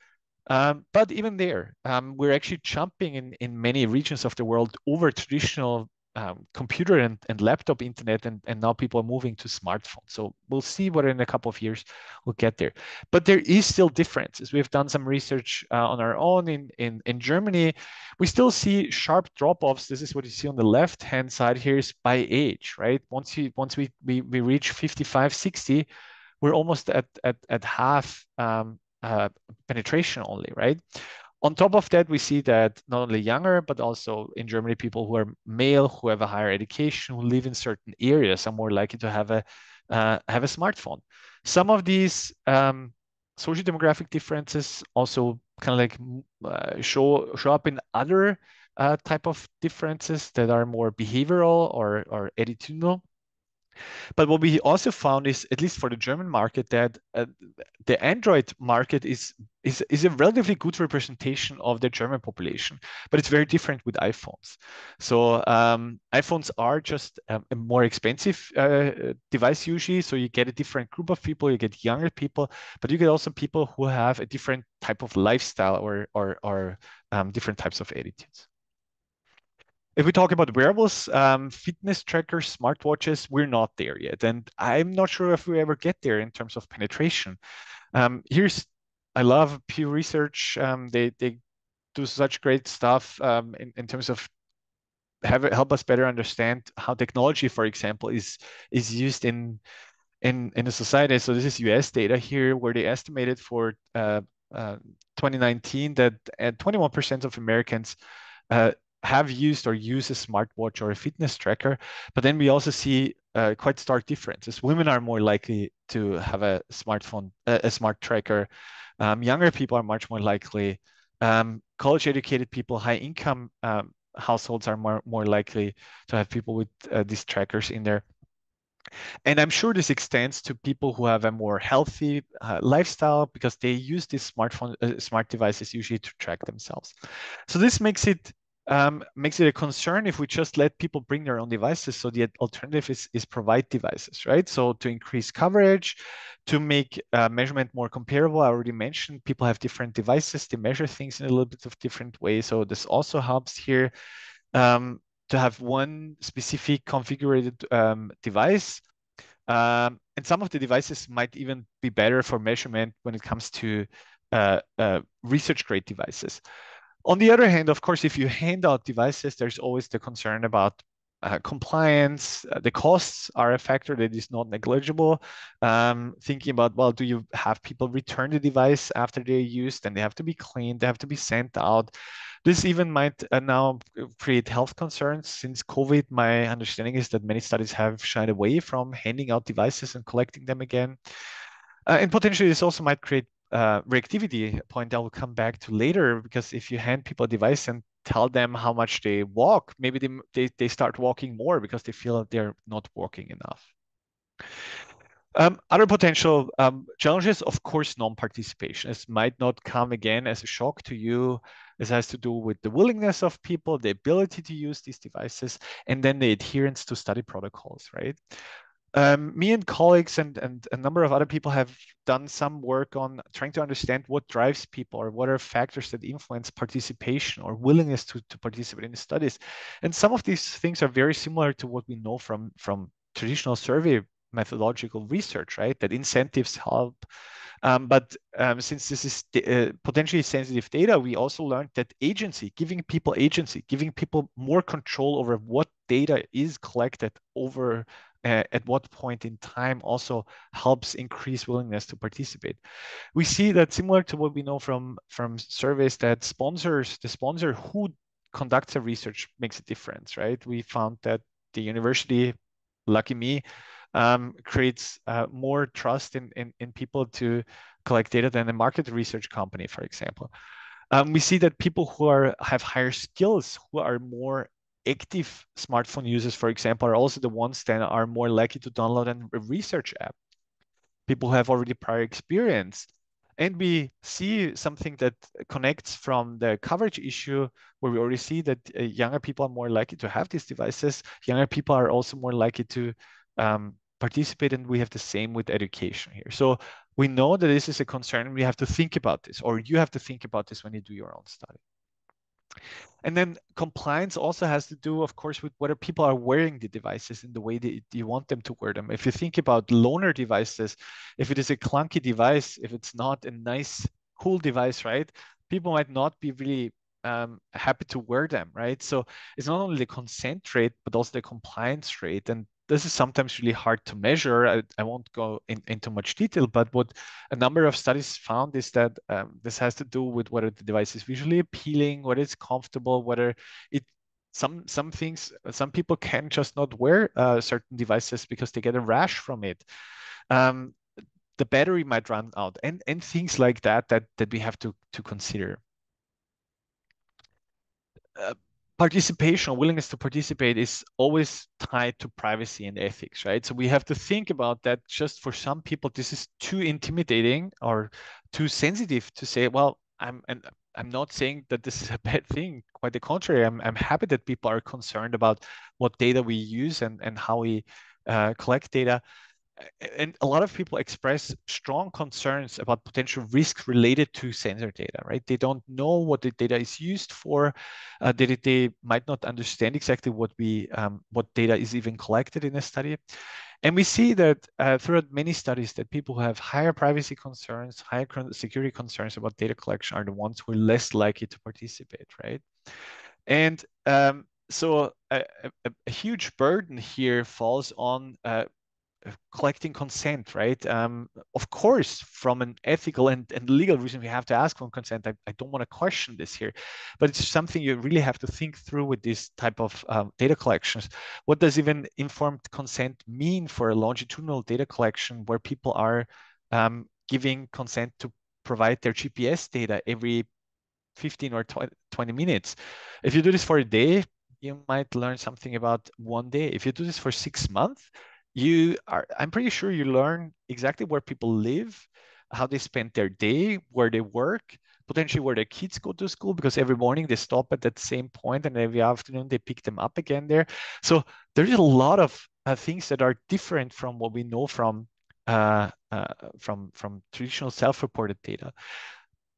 um, but even there, um, we're actually jumping in, in many regions of the world over traditional um, computer and, and laptop internet, and, and now people are moving to smartphones. So we'll see whether in a couple of years we'll get there. But there is still differences. We've done some research uh, on our own in, in, in Germany. We still see sharp drop-offs. This is what you see on the left-hand side here is by age, right? Once you once we, we, we reach 55, 60, we're almost at, at, at half um, uh, penetration only, right? On top of that, we see that not only younger, but also in Germany, people who are male, who have a higher education, who live in certain areas, are more likely to have a uh, have a smartphone. Some of these um, social demographic differences also kind of like uh, show show up in other uh, type of differences that are more behavioral or or attitudinal. But what we also found is, at least for the German market, that uh, the Android market is, is, is a relatively good representation of the German population, but it's very different with iPhones. So um, iPhones are just um, a more expensive uh, device usually. So you get a different group of people, you get younger people, but you get also people who have a different type of lifestyle or, or, or um, different types of attitudes. If we talk about wearables, um, fitness trackers, smartwatches, we're not there yet. And I'm not sure if we ever get there in terms of penetration. Um, here's, I love Pew Research. Um, they, they do such great stuff um, in, in terms of have help us better understand how technology, for example, is is used in in in a society. So this is U.S. data here, where they estimated for uh, uh, 2019 that 21% of Americans uh, have used or use a smartwatch or a fitness tracker. But then we also see uh, quite stark differences. Women are more likely to have a smartphone, a smart tracker. Um, younger people are much more likely. Um, college-educated people, high-income um, households are more more likely to have people with uh, these trackers in there. And I'm sure this extends to people who have a more healthy uh, lifestyle because they use these smartphone uh, smart devices usually to track themselves. So this makes it um, makes it a concern if we just let people bring their own devices. So the alternative is, is provide devices, right? So to increase coverage, to make uh, measurement more comparable, I already mentioned people have different devices, they measure things in a little bit of different way. So this also helps here um, to have one specific configured um, device. Um, and some of the devices might even be better for measurement when it comes to uh, uh, research grade devices. On the other hand, of course, if you hand out devices, there's always the concern about uh, compliance. Uh, the costs are a factor that is not negligible. Um, thinking about, well, do you have people return the device after they're used and they have to be cleaned, they have to be sent out. This even might uh, now create health concerns. Since COVID, my understanding is that many studies have shied away from handing out devices and collecting them again. Uh, and potentially this also might create uh, reactivity point I will come back to later because if you hand people a device and tell them how much they walk, maybe they, they, they start walking more because they feel they're not walking enough. Um, other potential um, challenges, of course, non-participation. This might not come again as a shock to you. This has to do with the willingness of people, the ability to use these devices, and then the adherence to study protocols, right? Um, me and colleagues and, and a number of other people have done some work on trying to understand what drives people or what are factors that influence participation or willingness to, to participate in the studies. And some of these things are very similar to what we know from, from traditional survey methodological research, right? That incentives help. Um, but um, since this is uh, potentially sensitive data, we also learned that agency, giving people agency, giving people more control over what data is collected over uh, at what point in time also helps increase willingness to participate. We see that similar to what we know from, from surveys that sponsors, the sponsor who conducts the research makes a difference, right? We found that the university, lucky me, um, creates uh, more trust in, in, in people to collect data than a market research company, for example. Um, we see that people who are have higher skills, who are more active smartphone users, for example, are also the ones that are more likely to download a research app. People who have already prior experience. And we see something that connects from the coverage issue, where we already see that uh, younger people are more likely to have these devices. Younger people are also more likely to um, participate, and we have the same with education here. So we know that this is a concern, and we have to think about this, or you have to think about this when you do your own study. And then compliance also has to do, of course, with whether people are wearing the devices in the way that you want them to wear them. If you think about loaner devices, if it is a clunky device, if it's not a nice, cool device, right? People might not be really um, happy to wear them, right? So it's not only the consent rate, but also the compliance rate. And this is sometimes really hard to measure. I, I won't go in, into much detail, but what a number of studies found is that um, this has to do with whether the device is visually appealing, whether it's comfortable, whether it some some things some people can just not wear uh, certain devices because they get a rash from it. Um, the battery might run out, and and things like that that that we have to to consider. Uh, participation or willingness to participate is always tied to privacy and ethics, right? So we have to think about that just for some people, this is too intimidating or too sensitive to say, well, I'm and I'm not saying that this is a bad thing. Quite the contrary, I'm, I'm happy that people are concerned about what data we use and, and how we uh, collect data. And a lot of people express strong concerns about potential risks related to sensor data, right? They don't know what the data is used for. Uh, they, they might not understand exactly what we um, what data is even collected in a study. And we see that uh, throughout many studies that people who have higher privacy concerns, higher security concerns about data collection are the ones who are less likely to participate, right? And um, so a, a, a, huge burden here falls on uh, collecting consent, right? Um, of course, from an ethical and, and legal reason, we have to ask for consent. I, I don't want to question this here, but it's something you really have to think through with this type of um, data collections. What does even informed consent mean for a longitudinal data collection where people are um, giving consent to provide their GPS data every 15 or 20 minutes? If you do this for a day, you might learn something about one day. If you do this for six months, you are i'm pretty sure you learn exactly where people live how they spend their day where they work potentially where their kids go to school because every morning they stop at that same point and every afternoon they pick them up again there. So there's a lot of uh, things that are different from what we know from uh, uh, from from traditional self-reported data.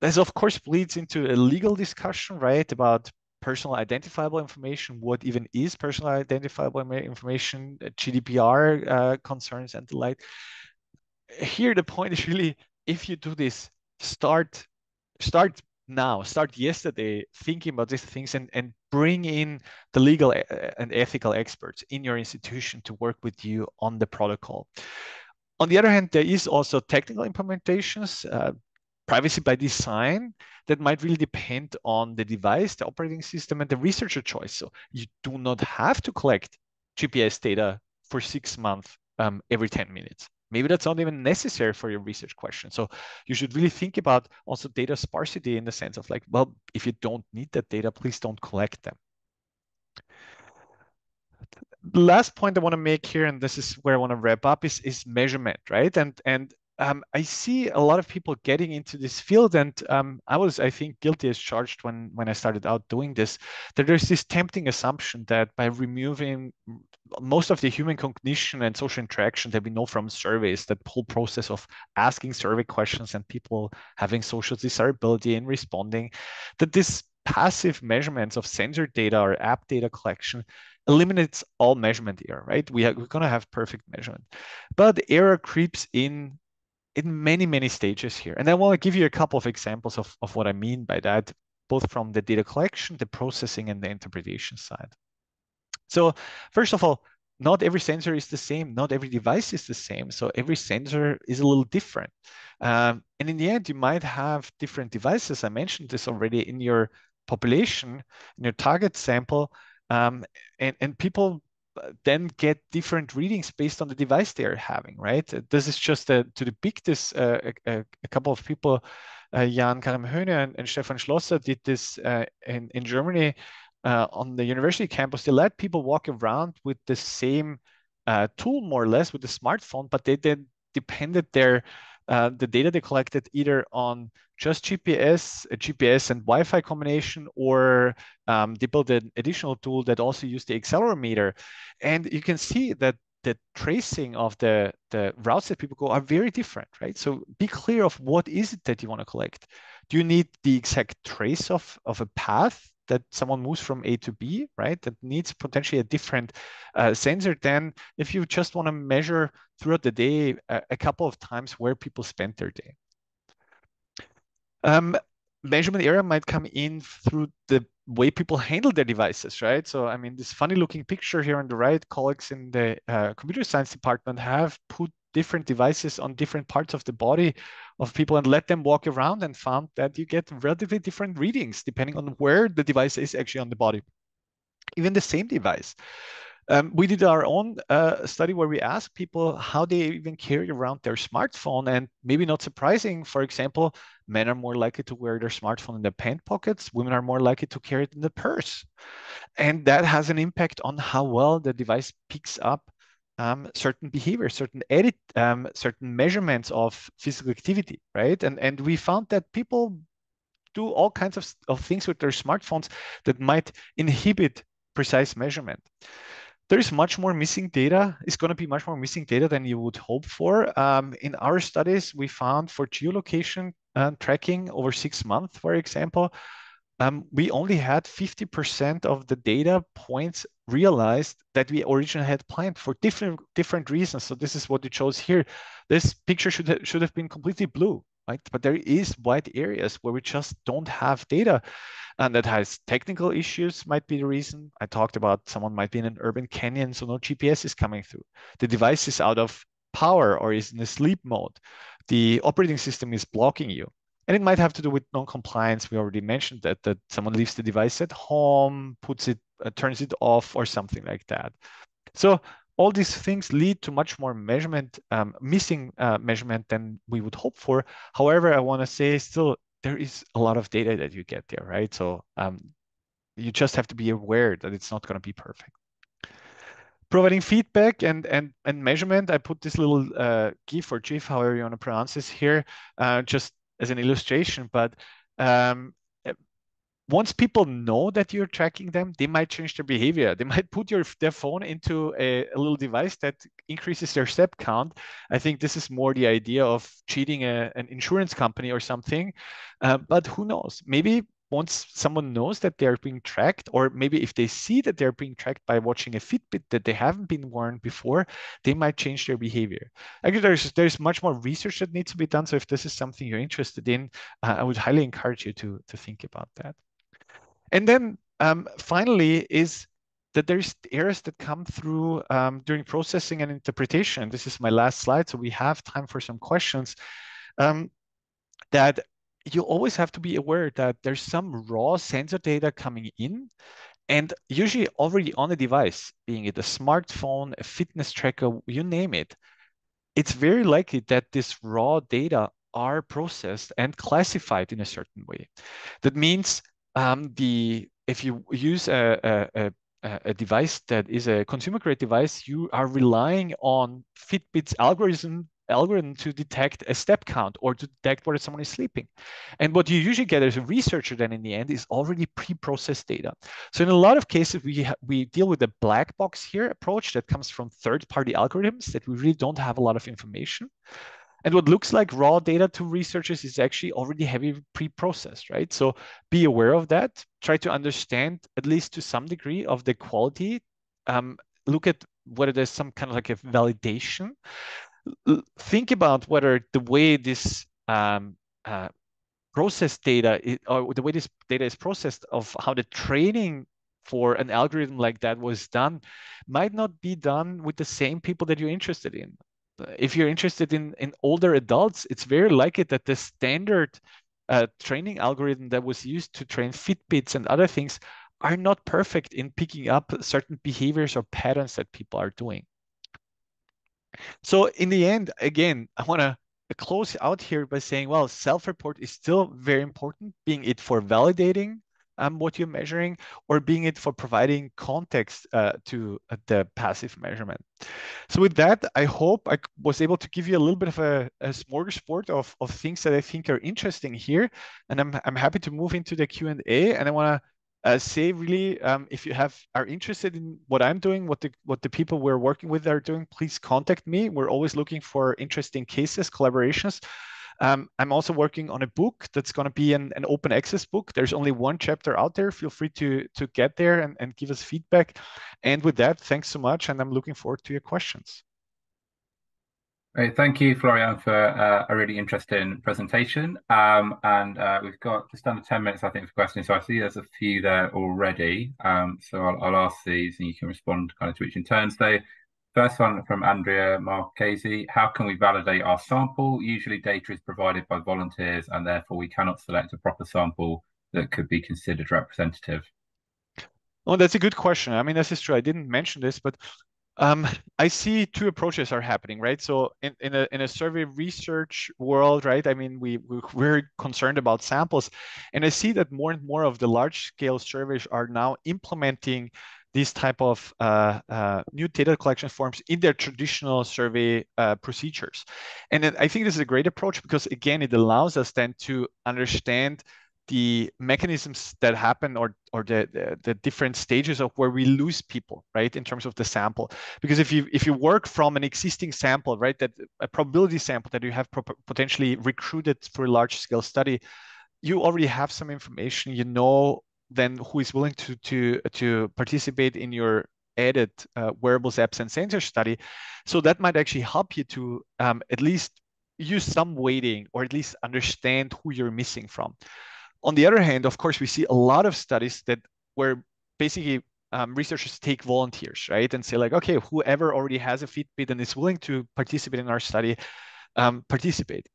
This of course bleeds into a legal discussion right about personal identifiable information, what even is personal identifiable information, GDPR uh, concerns and the like. Here, the point is really, if you do this, start, start now, start yesterday thinking about these things and, and bring in the legal uh, and ethical experts in your institution to work with you on the protocol. On the other hand, there is also technical implementations. Uh, privacy by design that might really depend on the device, the operating system, and the researcher choice. So you do not have to collect GPS data for six months um, every 10 minutes. Maybe that's not even necessary for your research question. So you should really think about also data sparsity in the sense of like, well, if you don't need that data, please don't collect them. The last point I want to make here, and this is where I want to wrap up, is, is measurement, right? And and um, I see a lot of people getting into this field, and um, I was, I think, guilty as charged when when I started out doing this. That there's this tempting assumption that by removing most of the human cognition and social interaction that we know from surveys, that whole process of asking survey questions and people having social desirability and responding, that this passive measurements of sensor data or app data collection eliminates all measurement error, right? We are, we're going to have perfect measurement. But error creeps in in many, many stages here. And I want to give you a couple of examples of, of what I mean by that, both from the data collection, the processing, and the interpretation side. So first of all, not every sensor is the same. Not every device is the same. So every sensor is a little different. Um, and in the end, you might have different devices. I mentioned this already in your population, in your target sample. Um, and, and people then get different readings based on the device they are having, right? This is just a, to depict this. Uh, a, a, couple of people, uh, Jan Karem Höhne and, and, Stephan Schlosser, did this uh, in in Germany uh, on the university campus. They let people walk around with the same uh, tool, more or less, with the smartphone, but they then depended their uh, the data they collected either on just GPS, a GPS and Wi-Fi combination, or um, they built an additional tool that also used the accelerometer. And you can see that the tracing of the, the routes that people go are very different, right? So be clear of what is it that you want to collect. Do you need the exact trace of, of a path that someone moves from A to B, right? That needs potentially a different uh, sensor than if you just want to measure throughout the day a, a couple of times where people spend their day. Um, measurement error might come in through the way people handle their devices, right? So, I mean, this funny looking picture here on the right, colleagues in the uh, computer science department have put different devices on different parts of the body of people and let them walk around and found that you get relatively different readings depending on where the device is actually on the body. Even the same device. Um, we did our own uh, study where we asked people how they even carry around their smartphone. And maybe not surprising, for example, men are more likely to wear their smartphone in their pant pockets, women are more likely to carry it in the purse. And that has an impact on how well the device picks up um, certain behaviors, certain edit, um, certain measurements of physical activity, right? And, and we found that people do all kinds of, of things with their smartphones that might inhibit precise measurement. there's much more missing data. It's going to be much more missing data than you would hope for. Um, in our studies, we found for geolocation uh, tracking over six months, for example, um, we only had 50% of the data points realized that we originally had planned for different different reasons. So this is what it shows here. This picture should have, should have been completely blue, right? But there is white areas where we just don't have data, and that has technical issues. Might be the reason. I talked about someone might be in an urban canyon, so no GPS is coming through. The device is out of power or is in a sleep mode. The operating system is blocking you. And it might have to do with non-compliance. We already mentioned that, that someone leaves the device at home, puts it, uh, turns it off or something like that. So all these things lead to much more measurement, um, missing uh, measurement than we would hope for. However, I want to say still there is a lot of data that you get there, right? So um, you just have to be aware that it's not going to be perfect. Providing feedback and and and measurement. I put this little uh, GIF or GIF, however you want to pronounce this here, uh, just as an illustration, but um, eh, once people know that you're tracking them, they might change their behavior. They might put your their phone into a, a, little device that increases their step count. I think this is more the idea of cheating a, an insurance company or something. Uh, but who knows? Maybe once someone knows that they're being tracked, or maybe if they see that they're being tracked by watching a Fitbit that they haven't been worn before, they might change their behavior. Actually, there's there's much more research that needs to be done. So if this is something you're interested in, uh, I would highly encourage you to to think about that. And then um, finally is that there's errors that come through um, during processing and interpretation. This is my last slide, so we have time for some questions. Um, that you always have to be aware that there's some raw sensor data coming in and usually already on a device, being it a smartphone, a fitness tracker, you name it, it's very likely that this raw data are processed and classified in a certain way. That means um, the if you use a, a, a, a device that is a consumer grade device, you are relying on Fitbit's algorithm algorithm to detect a step count or to detect whether someone is sleeping. And what you usually get as a researcher then in the end is already pre-processed data. So in a lot of cases, we, we deal with a black box here approach that comes from third-party algorithms that we really don't have a lot of information. And what looks like raw data to researchers is actually already heavy pre-processed, right? So be aware of that. Try to understand, at least to some degree, of the quality. Um, look at whether there's some kind of like a validation think about whether the way this um, uh, process data is, or the way this data is processed of how the training for an algorithm like that was done might not be done with the same people that you're interested in. If you're interested in, in older adults, it's very likely that the standard uh, training algorithm that was used to train Fitbits and other things are not perfect in picking up certain behaviors or patterns that people are doing. So in the end, again, I want to close out here by saying, well, self-report is still very important, being it for validating um, what you're measuring or being it for providing context uh, to uh, the passive measurement. So with that, I hope I was able to give you a little bit of a, a smorgasbord of, of things that I think are interesting here. And I'm, I'm happy to move into the Q&A and I want to uh, say really um, if you have are interested in what i'm doing what the what the people we're working with are doing please contact me. We're always looking for interesting cases collaborations. Um, i'm also working on a book that's going to be an, an open access book. There's only one chapter out there. Feel free to to get there and, and give us feedback. And with that thanks so much and i'm looking forward to your questions Great. Thank you, Florian, for uh, a really interesting presentation. Um, and uh, we've got just under 10 minutes, I think, for questions. So I see there's a few there already. Um, so I'll, I'll, ask these and you can respond kind of to each in turn. So first one from Andrea Marchesi. How can we validate our sample? Usually data is provided by volunteers and therefore we cannot select a proper sample that could be considered representative. Oh, that's a good question. I mean, this is true. I didn't mention this, but um, I see two approaches are happening, right? So in, in a in a survey research world, right? I mean, we we're concerned about samples, and I see that more and more of the large scale surveys are now implementing these type of uh, uh, new data collection forms in their traditional survey uh, procedures. And I think this is a great approach because again, it allows us then to understand the mechanisms that happen or or the, the, the different stages of where we lose people right in terms of the sample. Because if you if you work from an existing sample right that a probability sample that you have potentially recruited for a large scale study you already have some information you know then who is willing to to to participate in your added uh, wearables apps and sensor study. So that might actually help you to um, at least use some weighting or at least understand who you're missing from on the other hand, of course, we see a lot of studies that where basically um, researchers take volunteers, right, and say like, okay, whoever already has a Fitbit and is willing to participate in our study, um, participate.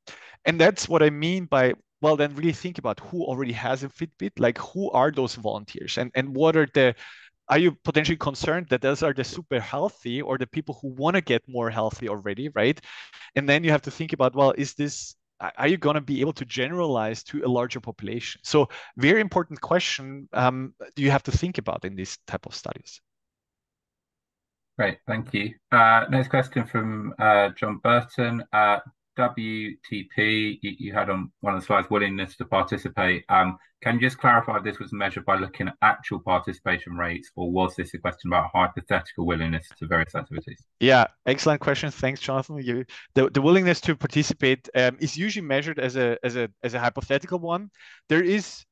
And that's what I mean by well, then really think about who already has a Fitbit, like who are those volunteers, and and what are the are you potentially concerned that those are the super healthy or the people who want to get more healthy already, right? And then you have to think about, well, is this are you going to be able to generalize to a larger population? So very important question um, do you have to think about in these type of studies? Great, thank you. Uh, next question from uh, John Burton. Uh, WTP, you, you, had on one of the slides, willingness to participate. Um, can you just clarify if this was measured by looking at actual participation rates, or was this a question about hypothetical willingness to various activities? Yeah, excellent question. Thanks, Jonathan. You, the, the willingness to participate um, is usually measured as a as a as a hypothetical one. There is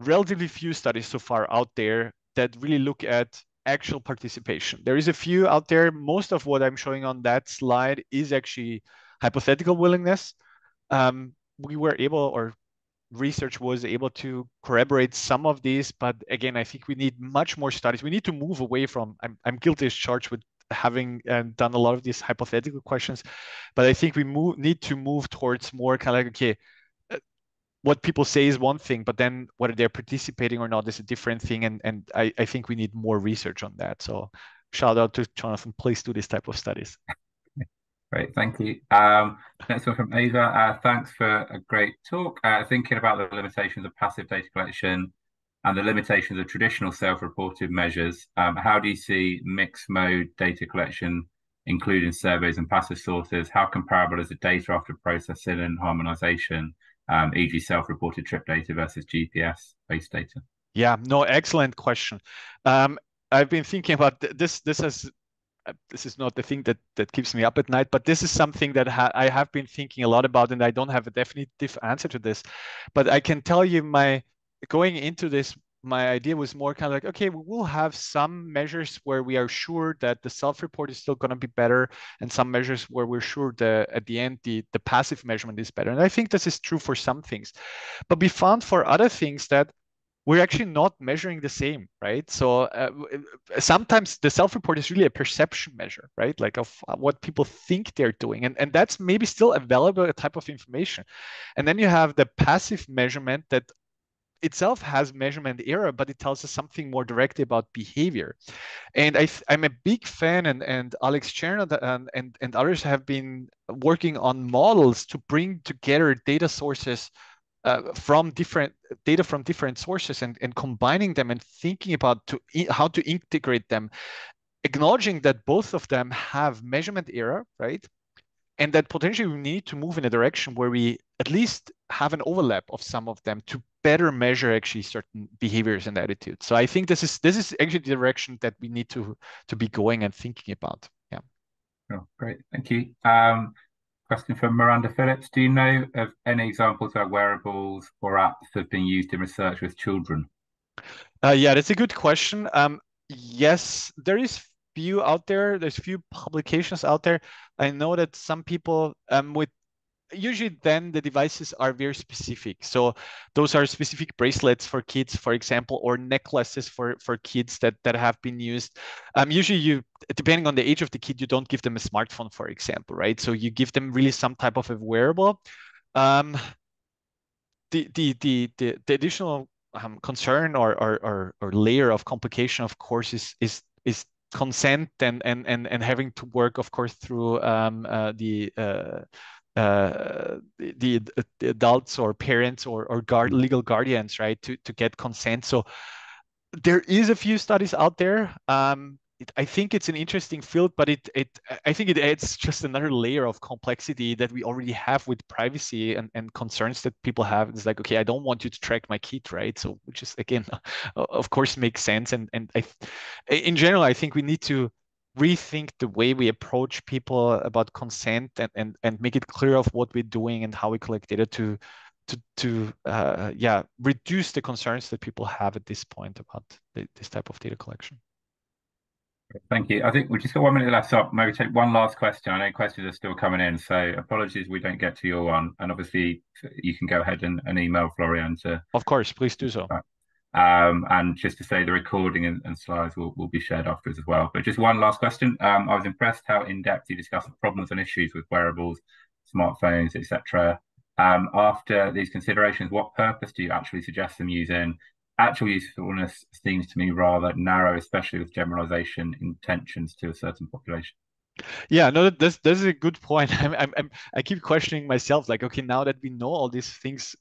relatively few studies so far out there that really look at actual participation. There is a few out there. Most of what I'm showing on that slide is actually hypothetical willingness. Um, we were able, or research was able to corroborate some of these, but again, I think we need much more studies. We need to move away from. I'm, I'm guilty as charged with having uh, done a lot of these hypothetical questions, but I think we move, need to move towards more kind of like okay, uh, what people say is one thing, but then whether they're participating or not is a different thing, and and I, I think we need more research on that. So shout out to Jonathan, please do this type of studies. Great, thank you. Um, next one from Ava. Uh, thanks for a great talk. Uh, thinking about the limitations of passive data collection and the limitations of traditional self-reported measures, um, how do you see mixed mode data collection, including surveys and passive sources? How comparable is the data after processing and harmonization, um, e.g. self-reported trip data versus GPS-based data? Yeah, no, excellent question. Um, I've been thinking about th this. This has Uh, this is not the thing that that keeps me up at night but this is something that ha i have been thinking a lot about and i don't have a definitive answer to this. But i can tell you my going into this my idea was more kind of like okay we will have some measures where we are sure that the self-report is still going to be better and some measures where we're sure that at the end the, the passive measurement is better. And i think this is true for some things. But we found for other things that we're actually not measuring the same, right? So uh, sometimes the self-report is really a perception measure, right? Like of uh, what people think they're doing, and and that's maybe still available a valuable type of information. And then you have the passive measurement that itself has measurement error, but it tells us something more directly about behavior. And I am a big fan, and, and Alex Cernat and, and, and others have been working on models to bring together data sources uh, from different data from different sources and, and combining them and thinking about to how to integrate them, acknowledging that both of them have measurement error, right? And that potentially we need to move in a direction where we at least have an overlap of some of them to better measure actually certain behaviors and attitudes. So I think this is this is actually the direction that we need to to be going and thinking about. Yeah. Oh, great. Thank you. Um, Question from Miranda Phillips. Do you know of any examples where wearables or apps have been used in research with children? Uh, yeah, that's a good question. Um, yes, there is few out there. There's few publications out there. I know that some people um, with usually then the devices are very specific. So those are specific bracelets for kids, for example, or necklaces for, for kids that, that have been used. Um, usually you, depending on the age of the kid, you don't give them a smartphone, for example, right? So you give them really some type of a wearable. Um, the, the, the, the, the additional um, concern or, or, or, or layer of complication, of course, is, is, is consent and, and, and, and having to work, of course, through um, uh, the uh, uh, the, the, adults or parents or, or guard, legal guardians, right, to, to get consent. So there is a few studies out there. Um, it, I think it's an interesting field, but it it I think it adds just another layer of complexity that we already have with privacy and, and concerns that people have. It's like, okay, I don't want you to track my kid, right? So which is again, of course, makes sense. And and I, in general, I think we need to rethink the way we approach people about consent and, and, and make it clear of what we're doing and how we collect data to to to uh, yeah reduce the concerns that people have at this point about the, this type of data collection. Thank you. I think we just got one minute left, so maybe take one last question. I know questions are still coming in, so apologies we don't get to your one. And obviously, you can go ahead and, and email Florian to. Of course, please do so. Um, and just to say, the recording and, and, slides will, will be shared afterwards as well. But just one last question. Um, I was impressed how in depth you discussed the problems and issues with wearables, smartphones, etc. Um, after these considerations, what purpose do you actually suggest them using? Actual usefulness seems to me rather narrow, especially with generalization intentions to a certain population. Yeah, no, that's that's a good point. I'm, I'm, I'm, I keep questioning myself, like, okay, now that we know all these things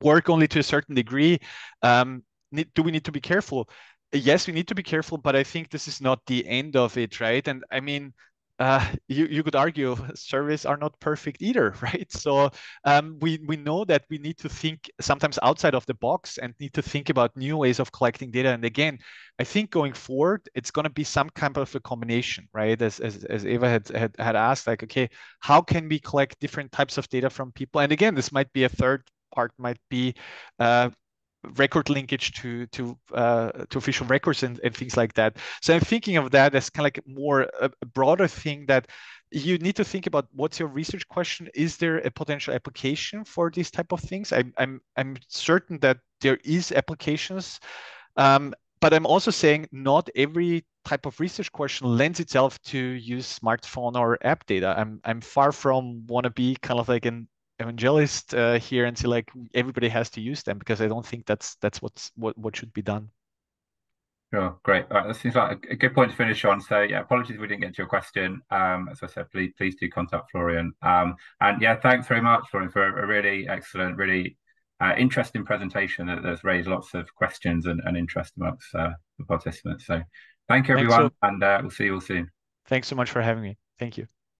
work only to a certain degree, um, need, do we need to be careful? Yes, we need to be careful, but I think this is not the end of it, right? And I mean, uh, you, you could argue surveys are not perfect either, right? So um, we, we know that we need to think sometimes outside of the box and need to think about new ways of collecting data. And again, I think going forward, it's going to be some kind of a combination, right? As, as, as Eva had, had, had asked, like, okay, how can we collect different types of data from people? And again, this might be a third part might be uh, record linkage to to uh, to official records and, and things like that. So I'm thinking of that as kind of like more a, broader thing that you need to think about what's your research question. Is there a potential application for these type of things? I'm I'm I'm certain that there is applications. Um, but I'm also saying not every type of research question lends itself to use smartphone or app data. I'm I'm far from want to be kind of like an evangelist uh, here and say like everybody has to use them because I don't think that's that's what's what what should be done. Sure, great. All right, that seems like a good point to finish on. So yeah, apologies we didn't get to your question. Um, as I said, please please do contact Florian. Um, and yeah, thanks very much, Florian, for a, really excellent, really uh, interesting presentation that has raised lots of questions and, and interest amongst uh, the participants. So thank you everyone, so, and uh, we'll see you all soon. Thanks so much for having me. Thank you.